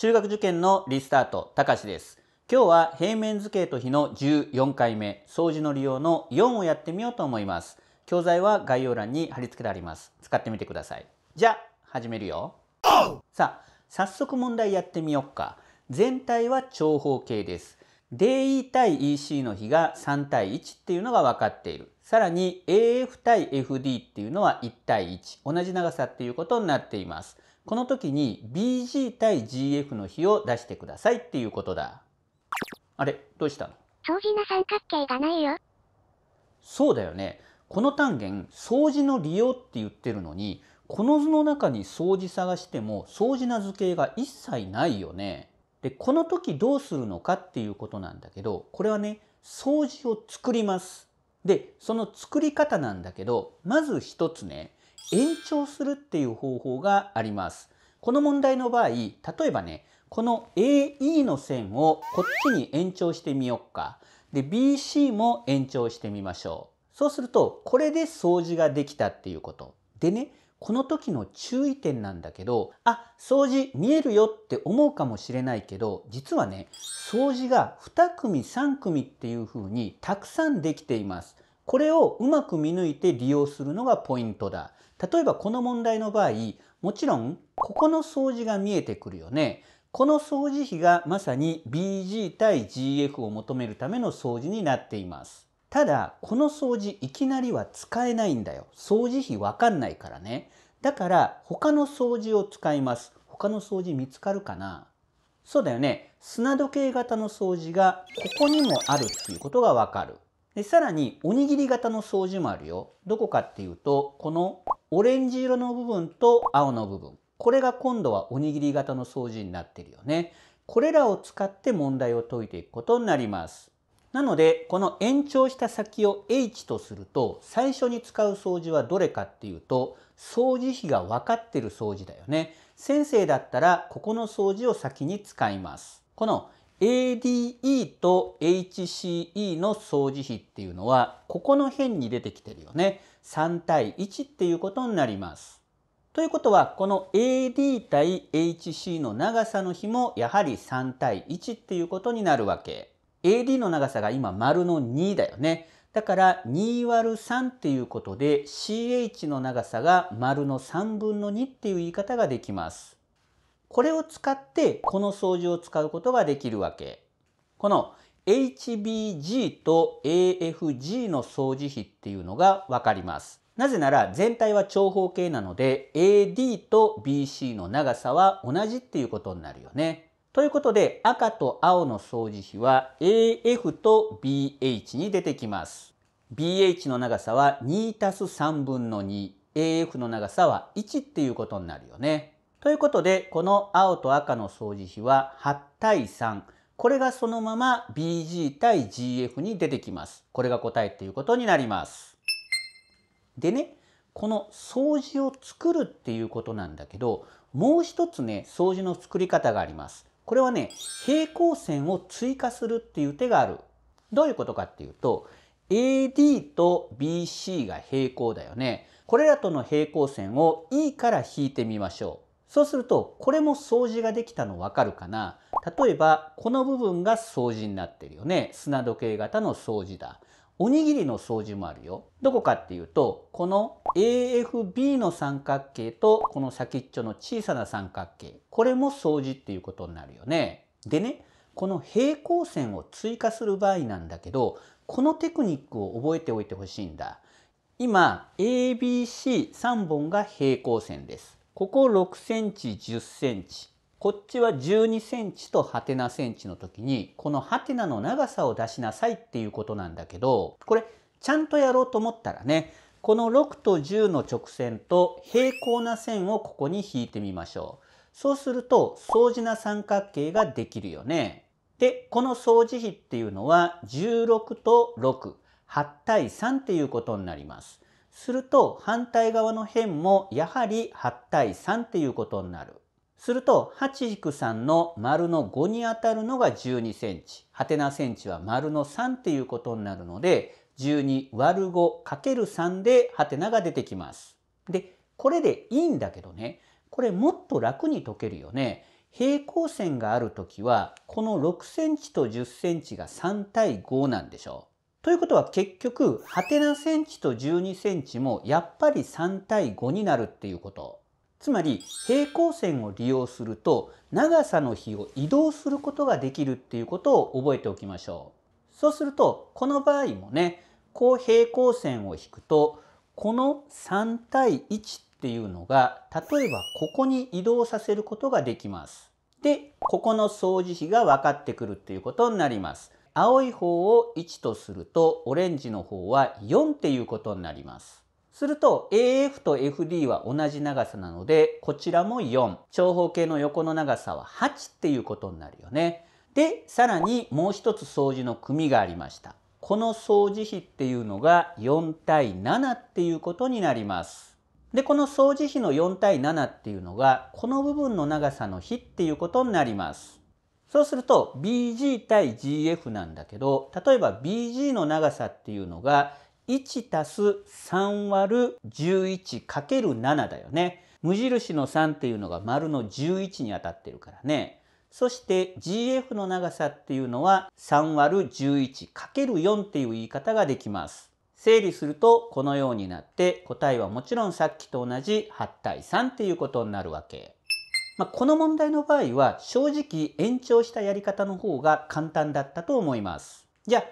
中学受験のリスタート、たかしです。今日は平面図形と比の14回目、掃除の利用の4をやってみようと思います。教材は概要欄に貼り付けてあります。使ってみてください。じゃあ、始めるよ。さあ、早速問題やってみようか。全体は長方形です。DE 対 EC の比が3対1っていうのが分かっている。さらに AF 対 FD っていうのは1対1。同じ長さっていうことになっています。この時に BG 対 GF の比を出してくださいっていうことだ。あれどうしたの？相似な三角形がないよ。そうだよね。この単元、相似の利用って言ってるのに、この図の中に相似探しても相似な図形が一切ないよね。で、この時どうするのかっていうことなんだけど、これはね、相似を作ります。で、その作り方なんだけど、まず一つね、延長するっていう方法があります。この問題の場合、例えばね、この AE の線をこっちに延長してみようか。で、BC も延長してみましょう。そうすると、これで相似ができたっていうこと。でね、この時の注意点なんだけど、あ、相似見えるよって思うかもしれないけど、実はね、相似が2組3組っていう風にたくさんできています。これをうまく見抜いて利用するのがポイントだ。例えばこの問題の場合、もちろんここの相似が見えてくるよね。この相似比がまさに BG 対 GF を求めるための相似になっています。ただ、この相似いきなりは使えないんだよ。相似比わかんないからね。だから他の相似を使います。他の相似見つかるかなそうだよね。砂時計型の相似がここにもあるっていうことがわかる。で、さらにおにぎり型の相似もあるよ。どこかっていうと、このオレンジ色の部分と青の部分。これが今度はおにぎり型の相似になってるよね。これらを使って問題を解いていくことになります。なので、この延長した先を H とすると、最初に使う相似はどれかっていうと、相似比が分かってる相似だよね。先生だったら、ここの相似を先に使います。この ADE と HCE の相似比っていうのは、ここの辺に出てきてるよね。3対1っていうことになります。ということは、この AD 対 HC の長さの比もやはり3対1っていうことになるわけ。AD の長さが今丸の2だよね。だから2割る3っていうことで CH の長さが丸の3分の2っていう言い方ができます。これを使ってこの相似を使うことができるわけ。この HBG と AFG の相似比っていうのがわかります。なぜなら全体は長方形なので AD と BC の長さは同じっていうことになるよね。ということで赤と青の相似比は AF と BH に出てきます。BH の長さは2 3分の2。AF の長さは1っていうことになるよね。ということでこの青と赤の相似比は8対3。これがそのまま BG 対 GF に出てきます。これが答えっていうことになります。でね、この相似を作るっていうことなんだけど、もう一つね、相似の作り方があります。これはね、平行線を追加するっていう手がある。どういうことかっていうと、AD と BC が平行だよね。これらとの平行線を E から引いてみましょう。そうすると、これも相似ができたのわかるかな？例えば、この部分が相似になってるよね。砂時計型の相似だ。おにぎりの相似もあるよ。どこかっていうと、この AFB の三角形とこの先っちょの小さな三角形。これも相似っていうことになるよね。でね、この平行線を追加する場合なんだけど、このテクニックを覚えておいてほしいんだ。今、ABC3 本が平行線です。ここ6センチ、10センチ。こっちは12センチとハテナセンチの時に、このハテナの長さを出しなさいっていうことなんだけど、これちゃんとやろうと思ったらね、この6と10の直線と平行な線をここに引いてみましょう。そうすると相似な三角形ができるよね。で、この相似比っていうのは16と6、8対3っていうことになります。すると反対側の辺もやはり8対3っていうことになる。すると8-3の丸の5に当たるのが12センチ。ハテナセンチは丸の3っていうことになるので、12割る5かける3でハテナが出てきます。で、これでいいんだけどね、これもっと楽に解けるよね。平行線があるときはこの6センチと10センチが3対5なんでしょう。ということは結局ハテナセンチと12センチもやっぱり3対5になるっていうこと。つまり平行線を利用すると長さの比を移動することができるっていうことを覚えておきましょう。そうするとこの場合もねこう平行線を引くとこの3対1っていうのが例えばここに移動させることができます。でここの相似比が分かってくるっていうことになります。青い方を1とするとオレンジの方は4っていうことになります。すると AF と FD は同じ長さなのでこちらも4長方形の横の長さは8っていうことになるよね。でさらにもう一つ相似の組がありました。この相似比っていうのが4対7っていうことになります。でこの相似比の4対7っていうのがこの部分の長さの比っていうことになります。そうすると BG 対 GF なんだけど例えば BG の長さっていうのが1たす3割る 11×7 だよね。無印の3っていうのが丸の11に当たってるからね。そして GF の長さっていうのは3割る 11×4 っていう言い方ができます。整理するとこのようになって答えはもちろんさっきと同じ8対3っていうことになるわけ。まあ、この問題の場合は正直延長したやり方の方が簡単だったと思います。じゃあ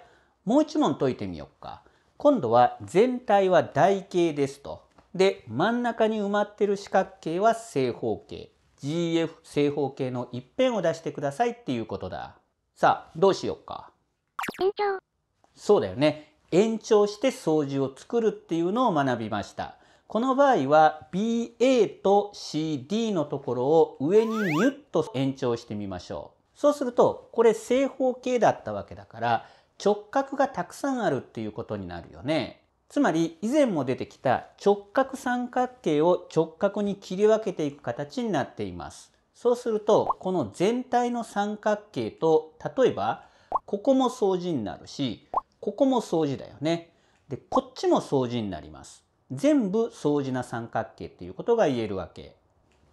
もう一問解いてみようか。今度は全体は台形ですと。で真ん中に埋まってる四角形は正方形。GF 正方形の一辺を出してくださいっていうことだ。さあどうしようか。延長。そうだよね。延長して相似を作るっていうのを学びました。この場合は BA と CD のところを上にニュッと延長してみましょう。そうするとこれ正方形だったわけだから直角がたくさんあるっていうことになるよね。つまり以前も出てきた直角三角形を直角に切り分けていく形になっています。そうするとこの全体の三角形と例えばここも相似になるしここも相似だよね。でこっちも相似になります。全部相似な三角形っていうことが言えるわけ。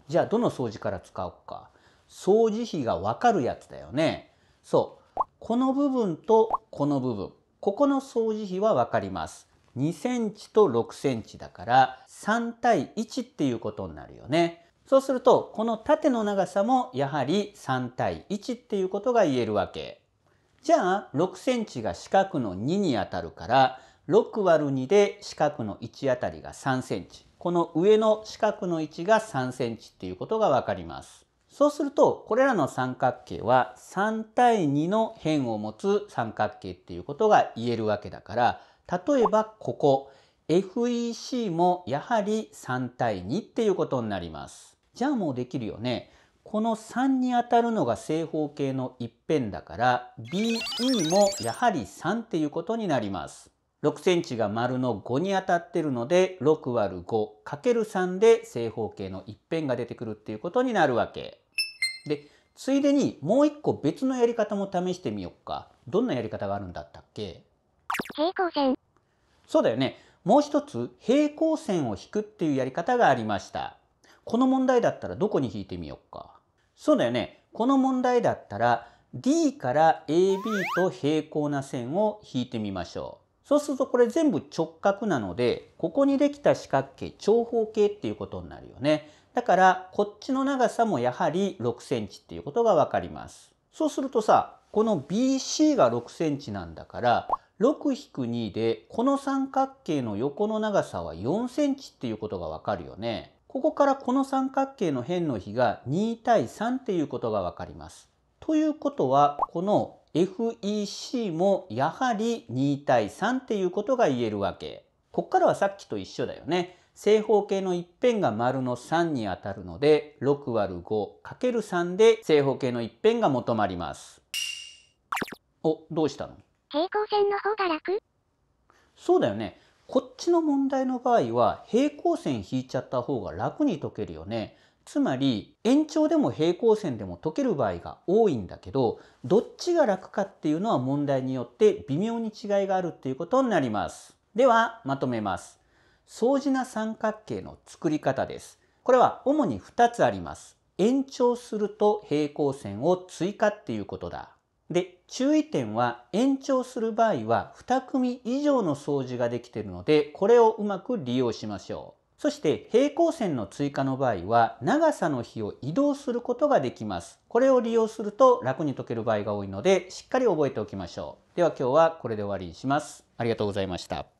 じゃあどの相似から使おうか。相似比がわかるやつだよね。そう。この部分とこの部分。ここの相似比はわかります。2センチと6センチだから3対1っていうことになるよね。そうするとこの縦の長さもやはり3対1っていうことが言えるわけ。じゃあ6センチが四角の2にあたるから6割る2で四角の位置あたりが3センチ。この上の四角の位置が3センチっていうことがわかります。そうすると、これらの三角形は3対2の辺を持つ三角形っていうことが言えるわけだから、例えばここ、FEC もやはり3対2っていうことになります。じゃあもうできるよね。この3にあたるのが正方形の一辺だから BE もやはり3っていうことになります。6センチが丸の5に当たってるので6割る 5×3 で正方形の一辺が出てくるっていうことになるわけ。で、ついでにもう一個別のやり方も試してみようか。どんなやり方があるんだったっけ？平行線。そうだよね。もう一つ平行線を引くっていうやり方がありました。この問題だったらどこに引いてみようか？そうだよね。この問題だったら D から AB と平行な線を引いてみましょう。そうするとこれ全部直角なのでここにできた四角形長方形っていうことになるよね。だからこっちの長さもやはり6センチっていうことがわかります。そうするとさこの BC が6センチなんだから6-2でこの三角形の横の長さは4センチっていうことがわかるよね。ここからこの三角形の辺の比が2対3っていうことがわかります。ということはこの FEC もやはり2対3っていうことが言えるわけ。こっからはさっきと一緒だよね。正方形の一辺が丸の3にあたるので6割る 5×3 で正方形の一辺が求まります。お、どうしたの？平行線の方が楽？そうだよね。こっちの問題の場合は平行線引いちゃった方が楽に解けるよね。つまり延長でも平行線でも解ける場合が多いんだけどどっちが楽かっていうのは問題によって微妙に違いがあるっていうことになります。ではまとめます。相似な三角形の作り方です。これは主に2つあります。延長すると平行線を追加っていうことだ。で、注意点は延長する場合は2組以上の相似ができているので、これをうまく利用しましょう。そして平行線の追加の場合は長さの比を移動することができます。これを利用すると楽に解ける場合が多いのでしっかり覚えておきましょう。では今日はこれで終わりにします。ありがとうございました。